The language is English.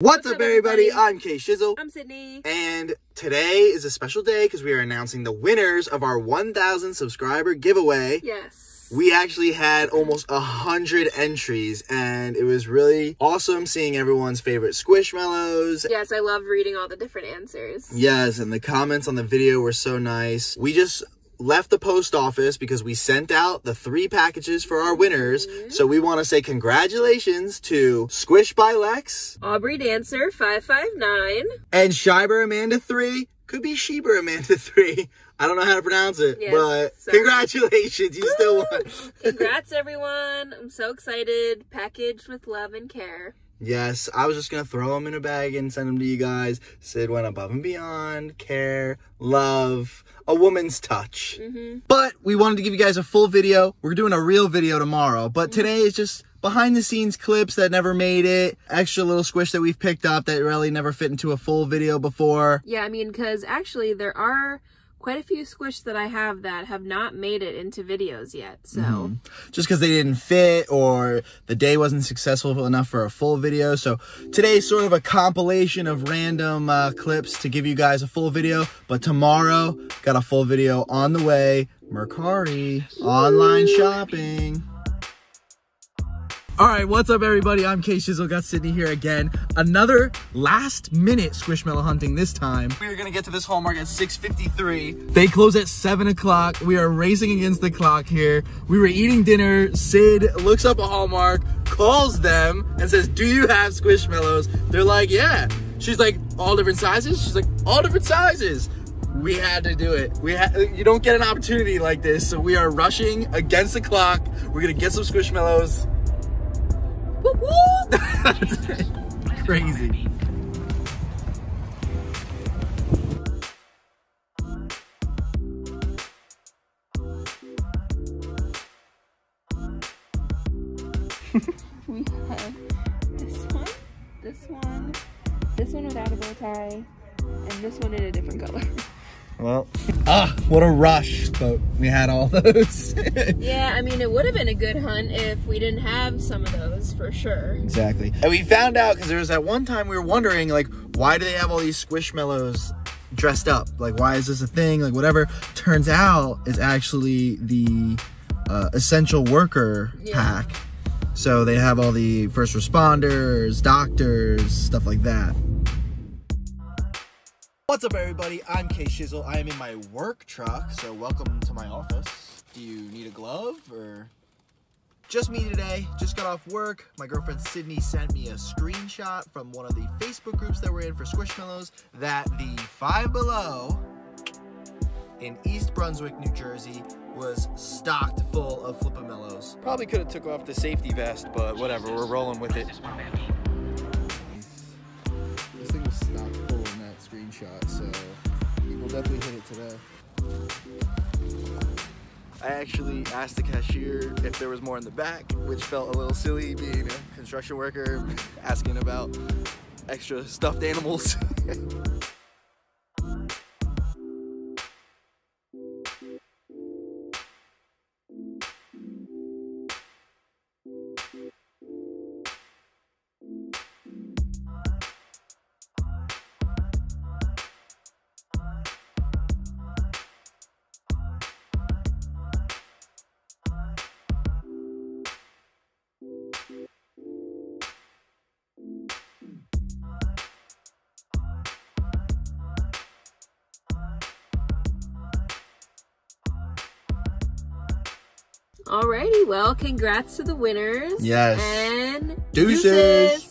What's, up, everybody? I'm K Shizzle. I'm Sydni. And today is a special day because we are announcing the winners of our 1,000 subscriber giveaway. Yes. We actually had almost a hundred entries, and it was really awesome seeing everyone's favorite Squishmallows. Yes, I love reading all the different answers. Yes, and the comments on the video were so nice. We just left the post office because we sent out the three packages for our winners. Mm-hmm. So we want to say congratulations to Squish by Lex Aubrey Dancer 559. and Shiber Amanda 3. Could be Sheber Amanda 3. I don't know how to pronounce it, Yes, but sorry. congratulations. You still won. Congrats everyone. I'm so excited. Packaged with love and care. Yes, I was just gonna throw them in a bag and send them to you guys. Sid went above and beyond, care, love, a woman's touch. Mm-hmm. But we wanted to give you guys a full video. We're doing a real video tomorrow, but today is just behind the scenes clips that never made it, extra little squish that we've picked up that really never fit into a full video before. Yeah, I mean, because actually there are quite a few squish that I have that have not made it into videos yet. So Just because they didn't fit or the day wasn't successful enough for a full video. So today's sort of a compilation of random uh, clips to give you guys a full video. But tomorrow, got a full video on the way. Mercari, online shopping. All right, what's up, everybody? I'm K Shizzle. Got Sydni here again. Another last minute Squishmallow hunting this time. We are gonna get to this Hallmark at 6:53. They close at 7 o'clock. We are racing against the clock here. We were eating dinner. Sid looks up a Hallmark, calls them, and says, "Do you have Squishmallows?" They're like, "Yeah." She's like, "All different sizes?" She's like, "All different sizes." We had to do it. We ha- you don't get an opportunity like this, so we are rushing against the clock. We're gonna get some Squishmallows. Whoop. Crazy. we have this one, this one, this one without a bow tie, and this one in a different color. Well, ah, what a rush! But we had all those. yeah, I mean, it would have been a good hunt if we didn't have some of those for sure. exactly. And we found out because there was that one time we were wondering, like, why do they have all these squishmallows dressed up? Like, why is this a thing? Like, whatever. Turns out it's actually the uh, essential worker Yeah. pack. So they have all the first responders, doctors, stuff like that. What's up, everybody? I'm K Shizzle. I am in my work truck, so welcome to my office. Do you need a glove or? Just me today. Just got off work. My girlfriend Sydni sent me a screenshot from one of the Facebook groups that we're in for Squishmallows that the Five Below in East Brunswick, New Jersey, was stocked full of Flipamallows. Probably could have took off the safety vest, but whatever. We're rolling with it. I actually asked the cashier if there was more in the back, which felt a little silly being a construction worker, asking about extra stuffed animals. Alrighty, well, congrats to the winners. Yes. And Deuces.